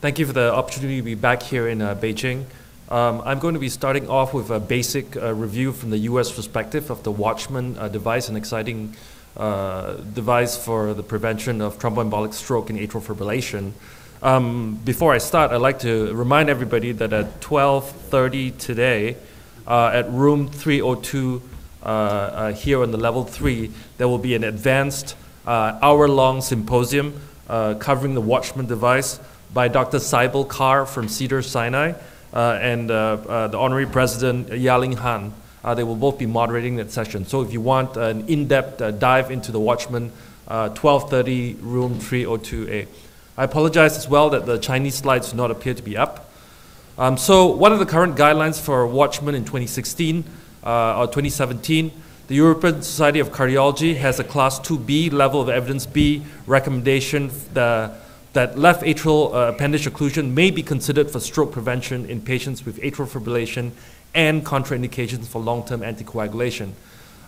Thank you for the opportunity to be back here in uh, Beijing. Um, I'm going to be starting off with a basic uh, review from the US perspective of the Watchman uh, device, an exciting uh, device for the prevention of thromboembolic stroke and atrial fibrillation. Um, before I start, I'd like to remind everybody that at 12.30 today, uh, at room 302 uh, here on the level 3, there will be an advanced hour-long symposium covering the Watchman device by Dr. Saibal Kar from Cedars-Sinai and the Honorary President Yaling Han. Uh, they will both be moderating that session. So if you want an in-depth uh, dive into the Watchman, uh, 1230 room 302A. I apologize as well that the Chinese slides do not appear to be up. Um, so what are the current guidelines for Watchman in 2016 uh, or 2017? The European Society of Cardiology has a class 2B level of evidence B recommendation the, that left atrial uh, appendage occlusion may be considered for stroke prevention in patients with atrial fibrillation and contraindications for long-term anticoagulation.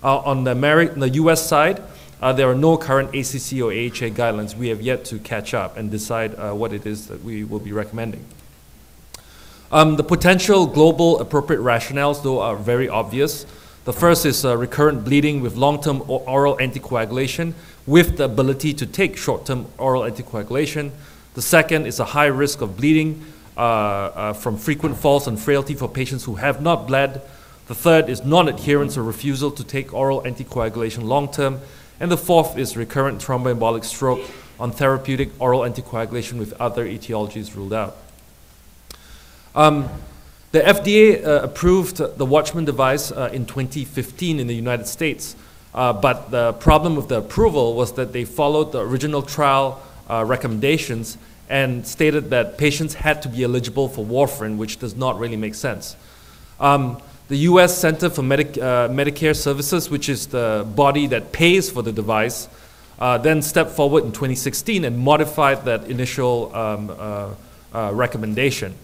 Uh, on the, the US side, uh, there are no current ACC or AHA guidelines. We have yet to catch up and decide uh, what it is that we will be recommending. Um, the potential global appropriate rationales, though, are very obvious. The first is uh, recurrent bleeding with long-term oral anticoagulation with the ability to take short-term oral anticoagulation. The second is a high risk of bleeding uh, uh, from frequent falls and frailty for patients who have not bled. The third is non-adherence or refusal to take oral anticoagulation long-term. And the fourth is recurrent thromboembolic stroke on therapeutic oral anticoagulation with other etiologies ruled out. Um, the FDA uh, approved the Watchman device uh, in 2015 in the United States, uh, but the problem with the approval was that they followed the original trial uh, recommendations and stated that patients had to be eligible for warfarin, which does not really make sense. Um, the US Center for Medi uh, Medicare Services, which is the body that pays for the device, uh, then stepped forward in 2016 and modified that initial um, recommendation.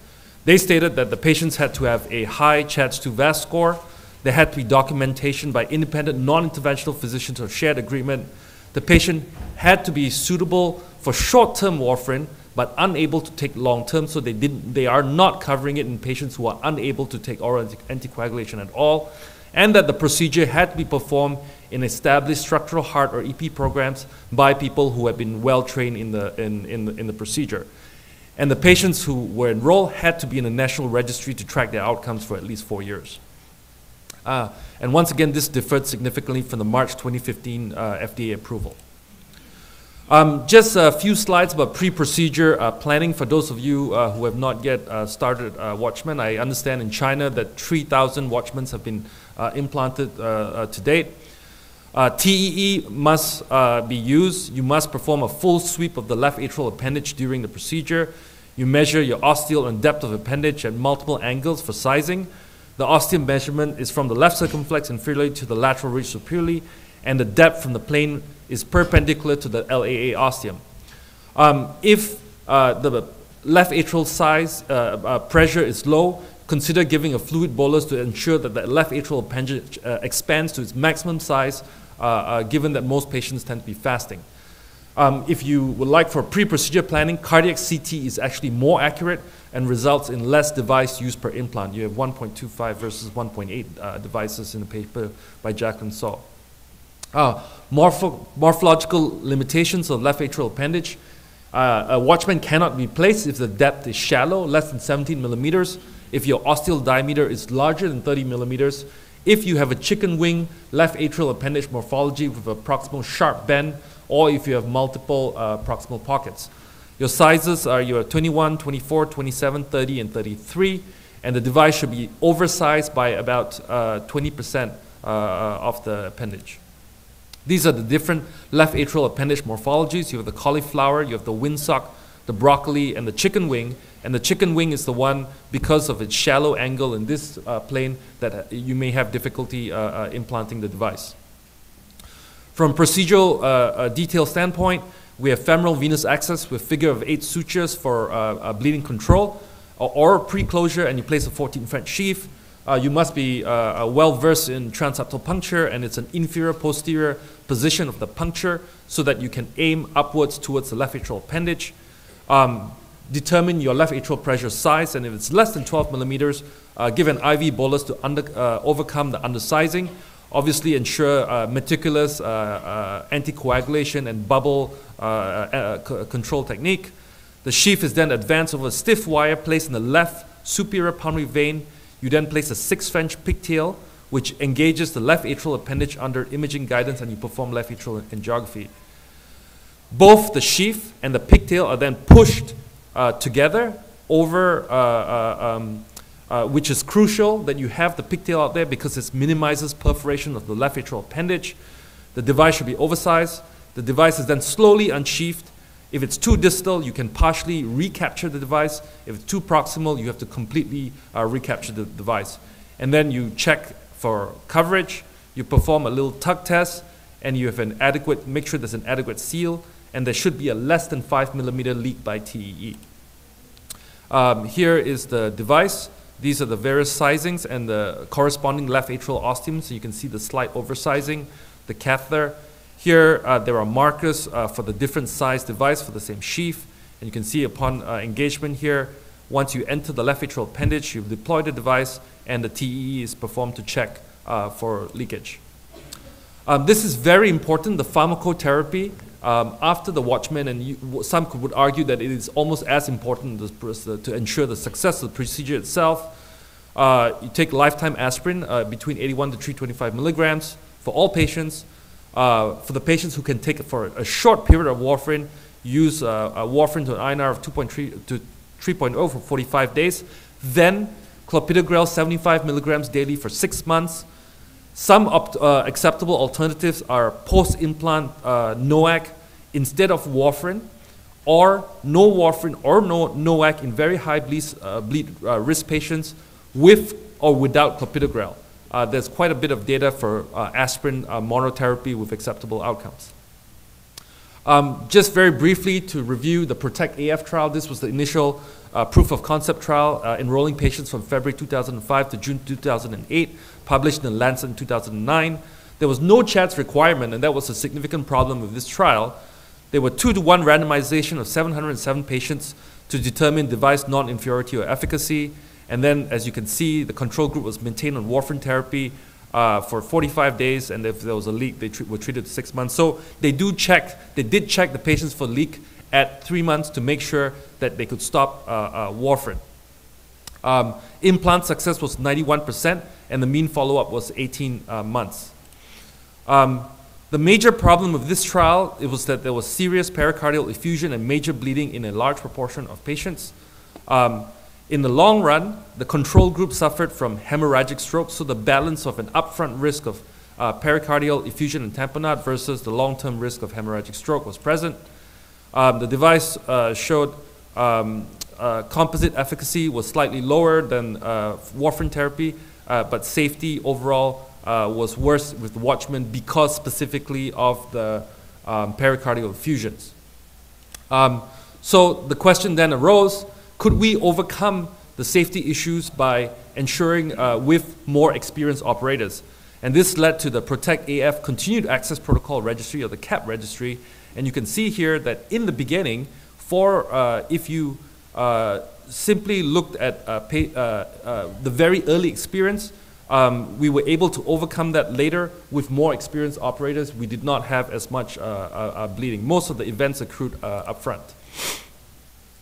They stated that the patients had to have a high CHA2DS2 VASc score, there had to be documentation by independent non-interventional physicians or shared agreement. The patient had to be suitable for short-term warfarin, but unable to take long term, so they, didn't, they are not covering it in patients who are unable to take oral anticoagulation at all, and that the procedure had to be performed in established structural heart or EP programs by people who have been well trained in the, in, in, in the procedure. And the patients who were enrolled had to be in a national registry to track their outcomes for at least four years. Uh, and once again, this differed significantly from the March 2015 uh, FDA approval. Um, just a few slides about pre-procedure uh, planning for those of you uh, who have not yet uh, started uh, Watchman. I understand in China that 3,000 Watchmans have been implanted to date. TEE must be used. You must perform a full sweep of the left atrial appendage during the procedure. You measure your ostial and depth of appendage at multiple angles for sizing. The ostium measurement is from the left circumflex inferiorly to the lateral ridge superiorly, and the depth from the plane is perpendicular to the LAA ostium. Um, if uh, the left atrial size uh, uh, pressure is low, consider giving a fluid bolus to ensure that the left atrial appendage uh, expands to its maximum size, uh, uh, given that most patients tend to be fasting. Um, if you would like for pre-procedure planning, cardiac CT is actually more accurate and results in less device use per implant. You have 1.25 versus 1.8 devices in the paper by Jacqueline Saw. Uh, morpho morphological limitations of left atrial appendage. Uh, a watchman cannot be placed if the depth is shallow, less than 17 millimeters, if your ostial diameter is larger than 30 millimeters, if you have a chicken wing left atrial appendage morphology with a proximal sharp bend, or if you have multiple uh, proximal pockets. Your sizes are your 21, 24, 27, 30, and 33, and the device should be oversized by about 20% uh, uh, of the appendage. These are the different left atrial appendage morphologies. You have the cauliflower, you have the windsock, the broccoli, and the chicken wing. And the chicken wing is the one, because of its shallow angle in this uh, plane, that uh, you may have difficulty uh, uh, implanting the device. From procedural uh, detail standpoint, we have femoral venous access with figure of eight sutures for bleeding control, or, or pre-closure, and you place a 14 French sheath. Uh, you must be uh, well versed in transeptal puncture, and it's an inferior posterior position of the puncture so that you can aim upwards towards the left atrial appendage. Um, determine your left atrial pressure size, and if it's less than 12 millimeters, uh, give an IV bolus to under, uh, overcome the undersizing. Obviously, ensure uh, meticulous uh, uh, anticoagulation and bubble uh, control technique. The sheath is then advanced over a stiff wire placed in the left superior pulmonary vein. You then place a six French pigtail, which engages the left atrial appendage under imaging guidance, and you perform left atrial angiography. Both the sheath and the pigtail are then pushed uh, together over, uh, uh, um, uh, which is crucial that you have the pigtail out there because it minimizes perforation of the left atrial appendage. The device should be oversized. The device is then slowly unsheathed. If it's too distal, you can partially recapture the device. If it's too proximal, you have to completely uh, recapture the device. And then you check for coverage. You perform a little tug test, and you have an adequate, make sure there's an adequate seal, and there should be a less than 5 millimeter leak by TEE. Um, here is the device. These are the various sizings and the corresponding left atrial ostium. So you can see the slight oversizing, the catheter. Here uh, there are markers uh, for the different size device for the same sheath. And you can see upon uh, engagement here, once you enter the left atrial appendage, you deploy the device and the TEE is performed to check uh, for leakage. Um, this is very important, the pharmacotherapy um, after the Watchman, and you, some would argue that it is almost as important to, to ensure the success of the procedure itself. Uh, you take lifetime aspirin uh, between 81 to 325 milligrams for all patients. Uh, for the patients who can take it for a short period of warfarin, use uh, warfarin to an INR of 2.3 to 3.0 for 45 days. Then clopidogrel 75 milligrams daily for six months. Some uh, acceptable alternatives are post-implant uh, NOAC instead of warfarin, or no warfarin or no NOAC in very high bleed, uh, bleed uh, risk patients with or without clopidogrel. Uh, there's quite a bit of data for uh, aspirin monotherapy with acceptable outcomes. Um, just very briefly to review the PROTECT AF trial, this was the initial uh, proof of concept trial uh, enrolling patients from February 2005 to June 2008, published in the Lancet in 2009. There was no chance requirement, and that was a significant problem with this trial. There were two to one randomization of 707 patients to determine device non-inferiority or efficacy. And then, as you can see, the control group was maintained on warfarin therapy uh, for 45 days, and if there was a leak, they were treated six months. So they do check, they did check the patients for leak at three months to make sure that they could stop uh, uh, warfarin. Um, implant success was 91%, and the mean follow-up was 18 uh, months. Um, the major problem of this trial it was that there was serious pericardial effusion and major bleeding in a large proportion of patients. Um, in the long run, the control group suffered from hemorrhagic stroke, so the balance of an upfront risk of uh, pericardial effusion and tamponade versus the long-term risk of hemorrhagic stroke was present. Um, the device uh, showed um, uh, composite efficacy was slightly lower than uh, warfarin therapy, uh, but safety overall uh, was worse with Watchman because specifically of the um, pericardial effusions. Um, so the question then arose, could we overcome the safety issues by ensuring with more experienced operators? And this led to the Protect AF Continued Access Protocol Registry or the CAP registry, and you can see here that in the beginning, for uh, if you uh, simply looked at uh, pay, uh, uh, the very early experience, um, we were able to overcome that later with more experienced operators. We did not have as much uh, bleeding. Most of the events accrued up front.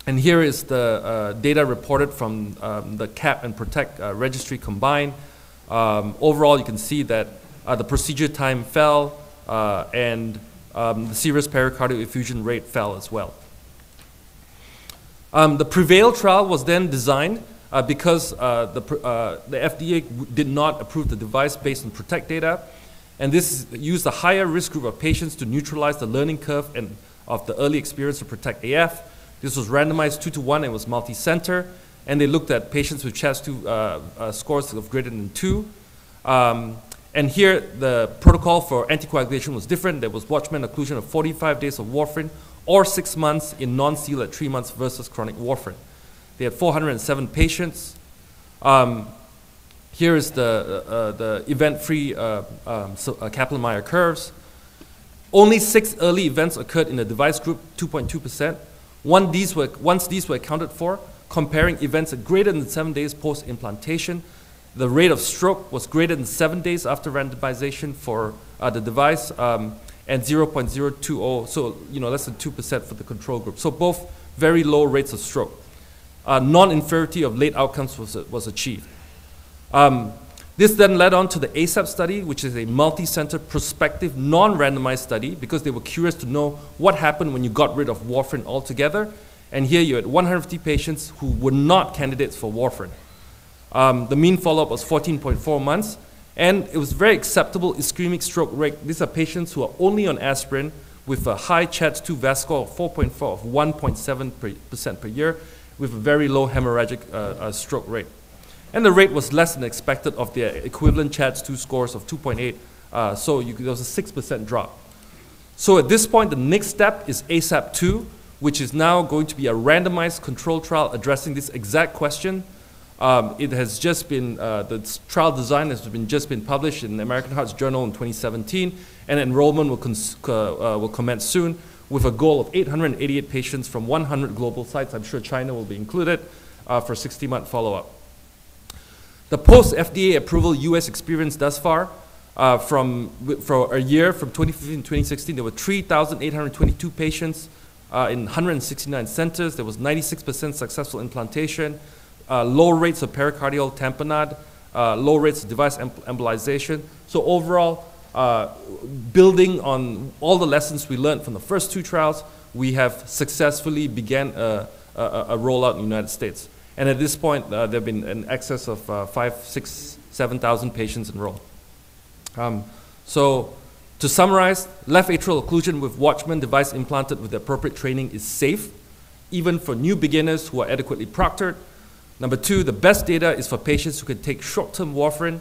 And here is the data reported from um, the CAP and PROTECT registry combined. Um, overall, you can see that the procedure time fell and um, the serious pericardial effusion rate fell as well. Um, the PREVAIL trial was then designed uh, because uh, the, uh, the FDA did not approve the device based on PROTECT data, and this used a higher risk group of patients to neutralize the learning curve and of the early experience of PROTECT AF. This was randomized two to one and was multi-center, and they looked at patients with CHA2 uh, uh, scores of greater than two. Um, and here, the protocol for anticoagulation was different. There was Watchman occlusion of 45 days of warfarin or six months in non-seal at three months versus chronic warfarin. They had 407 patients. Um, here is the, uh, uh the event-free uh, um, so, uh, Kaplan-Meier curves. Only six early events occurred in the device group, 2.2%, Once these were, once these were accounted for, comparing events at greater than seven days post-implantation, the rate of stroke was greater than seven days after randomization for uh, the device um, and 0.020, so you know less than 2% for the control group. So both very low rates of stroke. Uh, non-inferiority of late outcomes was, was achieved. Um, this then led on to the ASAP study, which is a multi-center prospective non-randomized study because they were curious to know what happened when you got rid of warfarin altogether. And here you had 150 patients who were not candidates for warfarin. Um, the mean follow-up was 14.4 months, and it was very acceptable ischemic stroke rate. These are patients who are only on aspirin with a high CHA2 VASc score of 4.4 of 1.7% per year with a very low hemorrhagic uh, uh, stroke rate. And the rate was less than expected of the equivalent CHA2 scores of 2.8, uh, so you, there was a 6% drop. So at this point, the next step is ASAP-2, which is now going to be a randomized control trial addressing this exact question. Um, it has just been, uh, the trial design has been just been published in the American Hearts Journal in 2017, and enrollment will, uh, will commence soon with a goal of 888 patients from 100 global sites. I'm sure China will be included uh, for 60-month follow-up. The post-FDA approval U.S. experience thus far, uh, from, for a year, from 2015 to 2016, there were 3,822 patients uh, in 169 centers. There was 96% successful implantation, uh, low rates of pericardial tamponade, uh, low rates of device embolization. So overall, uh, building on all the lessons we learned from the first two trials, we have successfully began a, a, a rollout in the United States. And at this point, uh, there have been an excess of uh, five, six, 7,000 patients enrolled. Um, so to summarize, left atrial occlusion with Watchman device implanted with appropriate training is safe, even for new beginners who are adequately proctored. Number two, the best data is for patients who can take short-term warfarin.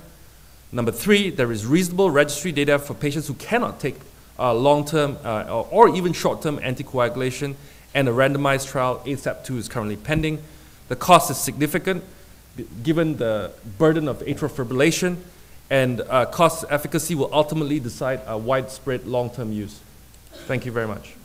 Number three, there is reasonable registry data for patients who cannot take uh, long-term uh, or even short-term anticoagulation, and a randomized trial, ASAP-2, is currently pending. The cost is significant given the burden of atrial fibrillation, and uh, cost efficacy will ultimately decide a widespread long-term use. Thank you very much.